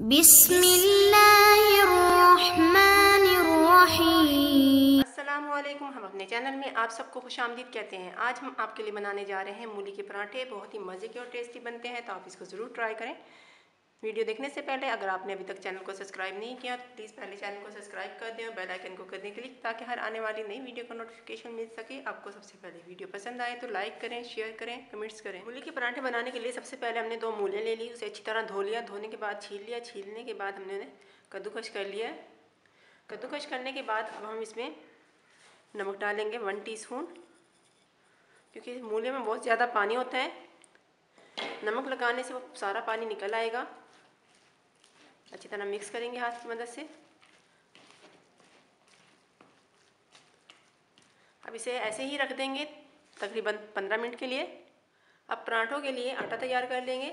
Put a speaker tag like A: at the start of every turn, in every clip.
A: बिस्मिल्लाहिर्रहमानिर्रहीम।
B: हम अपने चैनल में आप सबको खुश आमदीद कहते हैं। आज हम आपके लिए बनाने जा रहे हैं मूली के पराठे, बहुत ही मज़े के और टेस्टी बनते हैं तो आप इसको ज़रूर ट्राई करें। वीडियो देखने से पहले अगर आपने अभी तक चैनल को सब्सक्राइब नहीं किया तो प्लीज़ पहले चैनल को सब्सक्राइब कर दें और बेल आइकन को कर दें क्लिक ताकि हर आने वाली नई वीडियो का नोटिफिकेशन मिल सके। आपको सबसे पहले वीडियो पसंद आए तो लाइक करें शेयर करें कमेंट्स करें। मूली के पराठे बनाने के लिए सबसे पहले हमने दो मूलें ले ली, उसे अच्छी तरह धो लिया। धोने के बाद छील लिया। छीलने के बाद हमने उन्हें कद्दूकश कर लिया। कद्दूकश करने के बाद अब हम इसमें नमक डालेंगे वन टीस्पून, क्योंकि मूले में बहुत ज़्यादा पानी होता है। नमक लगाने से वो सारा पानी निकल आएगा। अच्छी तरह मिक्स करेंगे हाथ की मदद से। अब इसे ऐसे ही रख देंगे तकरीबन पंद्रह मिनट के लिए। अब पराठों के लिए आटा तैयार कर लेंगे।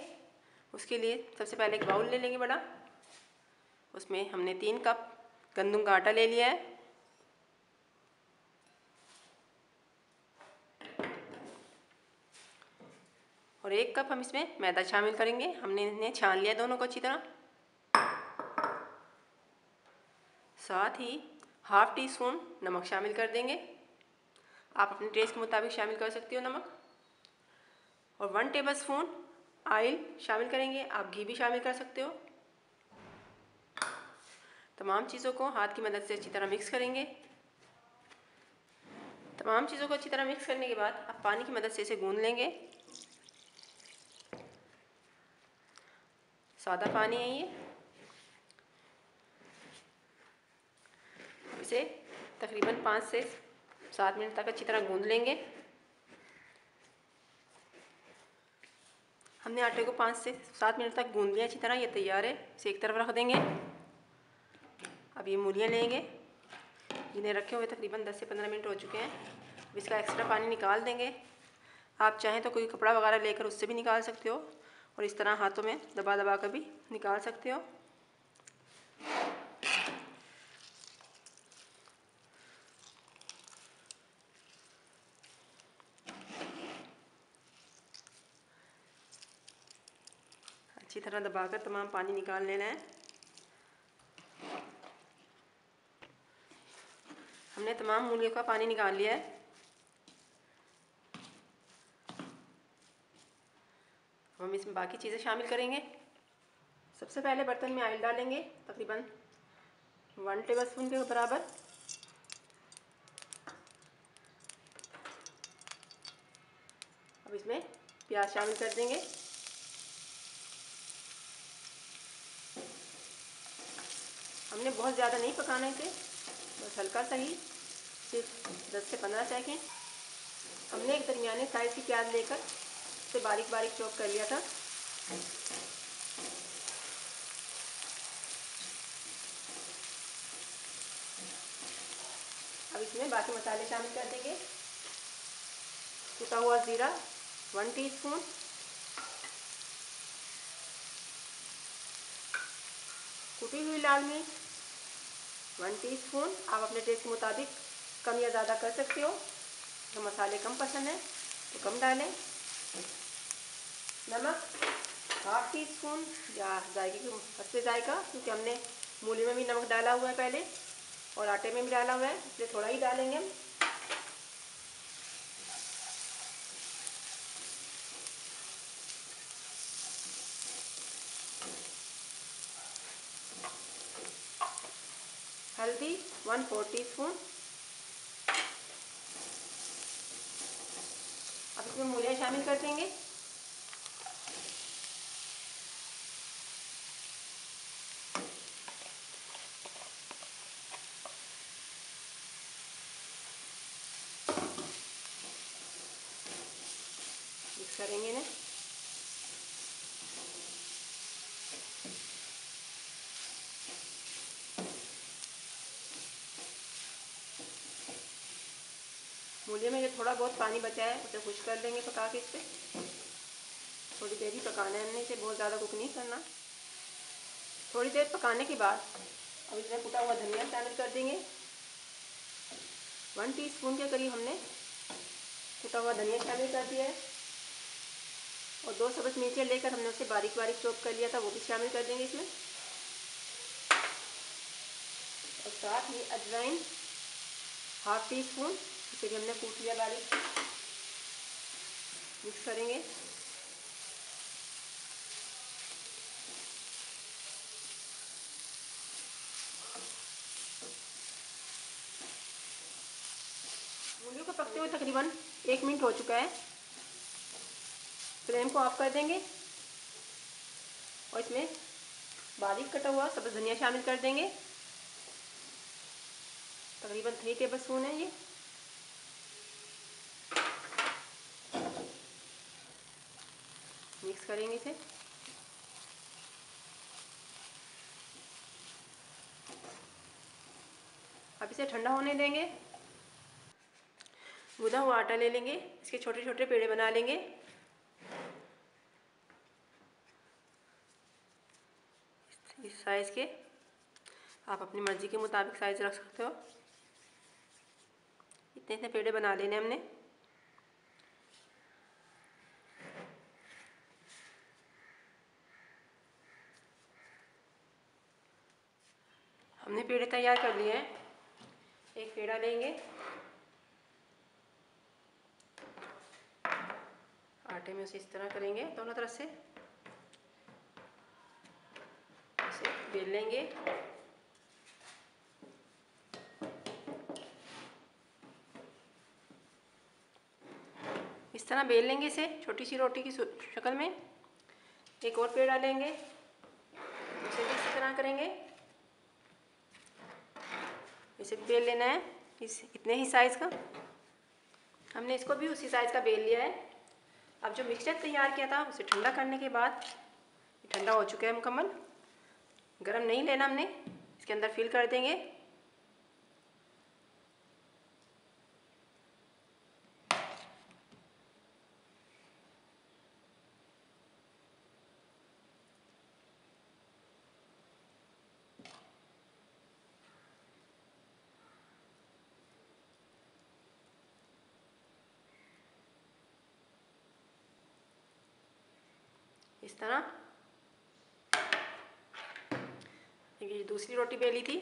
B: उसके लिए सबसे पहले एक बाउल ले लेंगे बड़ा। उसमें हमने तीन कप गंदम का आटा ले लिया है। और एक कप हम इसमें मैदा शामिल करेंगे। हमने इन्हें छान लिया दोनों को अच्छी तरह। साथ ही हाफ़ टी स्पून नमक शामिल कर देंगे। आप अपने टेस्ट के मुताबिक शामिल कर सकते हो नमक। और वन टेबल स्पून ऑयल शामिल करेंगे, आप घी भी शामिल कर सकते हो। तमाम चीज़ों को हाथ की मदद से अच्छी तरह मिक्स करेंगे। तमाम चीज़ों को अच्छी तरह मिक्स करने के बाद आप पानी की मदद से इसे गूंद लेंगे। सादा पानी है ये। इसे तकरीबन पाँच से सात मिनट तक अच्छी तरह गूंद लेंगे। हमने आटे को पाँच से सात मिनट तक गूंद लिया, अच्छी तरह। ये तैयार है, इसे एक तरफ़ रख देंगे। अब ये मूलियाँ लेंगे। जिन्हें रखे हुए तकरीबन दस से पंद्रह मिनट हो चुके हैं। अब इसका एक्स्ट्रा पानी निकाल देंगे। आप चाहें तो कोई कपड़ा वगैरह लेकर उससे भी निकाल सकते हो और इस तरह हाथों में दबा दबा कर भी निकाल सकते हो अच्छी तरह दबाकर तमाम पानी निकाल लेना है। हमने तमाम मूलियों का पानी निकाल लिया है। हम इसमें बाकी चीज़ें शामिल करेंगे। सबसे पहले बर्तन में ऑयल डालेंगे, तकरीबन वन टेबल स्पून के बराबर। अब इसमें प्याज शामिल कर देंगे। हमने बहुत ज़्यादा नहीं पकाना इसे बस हल्का सा ही, सिर्फ़ 10 से 15 सेकेंड हमने एक दरमियाने साइज़ की प्याज लेकर उसे बारीक बारीक चॉप कर लिया था। अब इसमें बाकी मसाले शामिल कर देंगे। कुटा हुआ ज़ीरा, वन टीस्पून। कुटी हुई लाल मिर्च वन टीस्पून आप अपने टेस्ट के मुताबिक कम या ज़्यादा कर सकते हो। तो मसाले कम पसंद हैं तो कम डालें। नमक हाफ़ टी स्पून या जायके के हँसते जायका, क्योंकि हमने मूली में भी नमक डाला हुआ है पहले, और आटे में भी डाला हुआ है, इसलिए थोड़ा ही डालेंगे हम। One four. टी स्पून अब इसमें मूलियाँ शामिल कर देंगे मिक्स करेंगे इन्हें मूली में जो थोड़ा बहुत पानी बचा है, उसे खुश कर देंगे पका के इस पर थोड़ी देर ही पकाना है हमने इसे, बहुत ज़्यादा कुक नहीं करना। थोड़ी देर पकाने के बाद, अब इसमें कुटा हुआ धनिया शामिल कर देंगे। वन टीस्पून के करीब हमने कुटा हुआ धनिया शामिल कर दिया है। और दो सब्ज़ मिर्चें लेकर हमने उसे बारीक बारीक चॉप कर लिया था, वो भी शामिल कर देंगे इसमें। और साथ ही अजवाइन, हाफ़ टी स्पून इसे भी हमने कूट लिया बारीक मिक्स करेंगे। मूलियों को पकते हुए तकरीबन एक मिनट हो चुका है। फ्लेम को ऑफ़ कर देंगे और इसमें बारीक कटा हुआ सब धनिया शामिल कर देंगे। तकरीबन थ्री टेबल स्पून है ये मिक्स करेंगे इसे। अब इसे ठंडा होने देंगे। गुदा हुआ आटा ले लेंगे, इसके छोटे छोटे पेड़े बना लेंगे। इस साइज़ के। आप अपनी मर्ज़ी के मुताबिक साइज़ रख सकते हो। इतने इतने पेड़े बना लेने हमने हमने पेड़े तैयार कर लिए हैं। एक पेड़ा लेंगे। आटे में उसे इस तरह करेंगे, दोनों तरफ़ से। इसे बेल लेंगे। इस तरह बेल लेंगे इसे छोटी सी रोटी की शक्ल में। एक और पेड़ा लेंगे। उसे भी इसी तरह करेंगे। इसे बेल लेना है, इस, इतने ही साइज़ का। हमने इसको भी उसी साइज़ का बेल लिया है। अब जो मिक्सचर तैयार किया था, उसे ठंडा करने के बाद ठंडा हो चुका है मुकम्मल। गरम नहीं लेना हमने, इसके अंदर फिल कर देंगे। इस तरह। ये दूसरी रोटी बेली थी।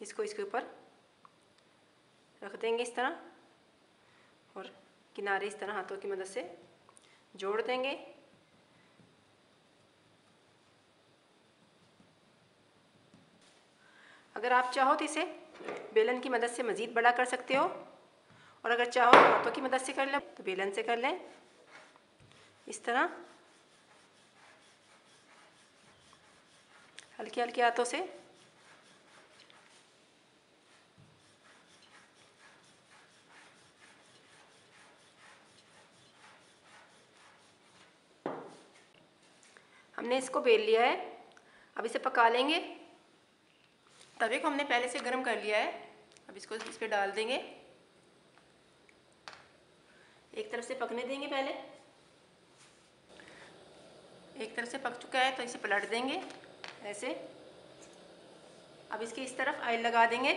B: इसको इसके ऊपर रख देंगे इस तरह और किनारे इस तरह हाथों की मदद से जोड़ देंगे। अगर आप चाहो तो इसे बेलन की मदद से मज़ीद बड़ा कर सकते हो और अगर चाहो तो हाथों की मदद से कर लें तो बेलन से कर लें। इस तरह। हल्के हल्के हाथों से। हमने इसको बेल लिया है। अब इसे पका लेंगे। तवे को हमने पहले से गर्म कर लिया है। अब इसको इस पर डाल देंगे। एक तरफ़ से पकने देंगे पहले। एक तरफ़ से पक चुका है तो इसे पलट देंगे। ऐसे। अब इसके इस तरफ़ आयल लगा देंगे।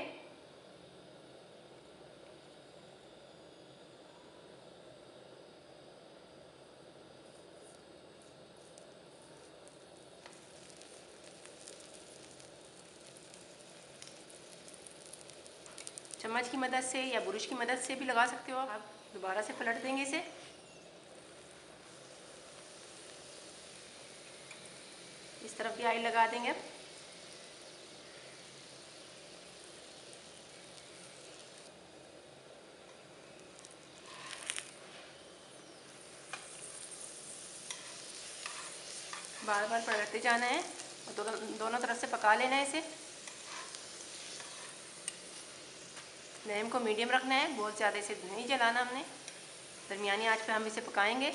B: चम्मच की मदद से या बुरुश की मदद से भी लगा सकते हो आप। दोबारा से पलट देंगे इसे। तरफ़ भी ऑयल लगा देंगे बार बार पलटते जाना है। और दोनों तरफ़ से पका लेना है इसे। फ्लेम को मीडियम रखना है। बहुत ज़्यादा इसे नहीं जलाना हमने। दरमियानी आँच पे हम इसे पकाएँगे।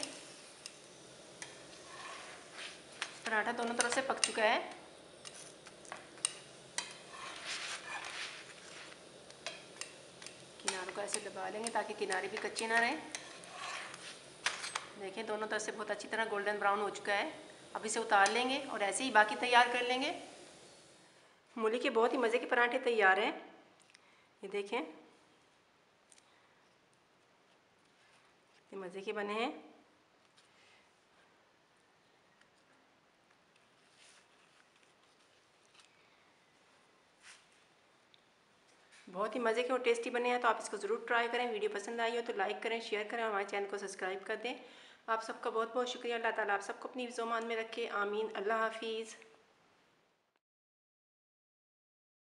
B: पराठा दोनों तरफ़ से पक चुका है। किनारों को ऐसे दबा लेंगे ताकि किनारे भी कच्चे ना रहें। देखें, दोनों तरफ़ से बहुत अच्छी तरह गोल्डन ब्राउन हो चुका है। अब इसे उतार लेंगे और ऐसे ही बाकी तैयार कर लेंगे। मूली के बहुत ही मज़े के पराठे तैयार हैं। ये देखें मज़े के बने हैं। बहुत ही मज़े के और टेस्टी बने हैं तो आप इसको ज़रूर ट्राई करें। वीडियो पसंद आई हो तो लाइक करें, शेयर करें और हमारे चैनल को सब्सक्राइब कर दें। आप सबका बहुत बहुत शुक्रिया। अल्लाह ताला आप सबको अपनी जोमान में रखे। आमीन। अल्लाह हाफिज़।